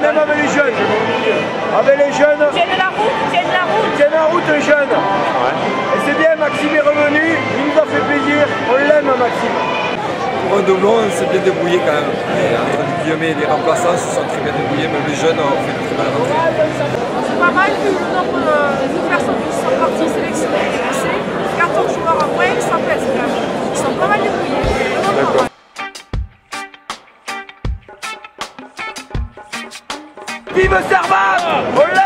même avec les jeunes. Avec les jeunes. Ils tiennent la route, ils tiennent la route. Ils tiennent la route, les jeunes. Ouais. Et c'est bien, Maxime est revenu, il nous a fait plaisir, on l'aime, Maxime. Pour un doublon, on s'est bien débrouillé quand même. Et entre les guillemets et les remplaçants, se sont très bien débrouillés, même les jeunes ont fait une très belle rentrée. C'est pas mal, Vive Servat